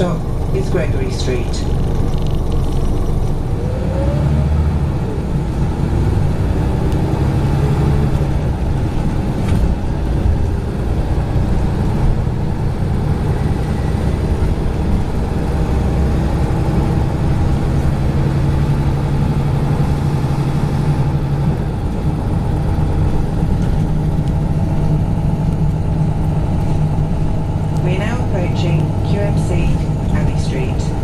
stop is Gregory Street. We now approaching QMC Abbey Street.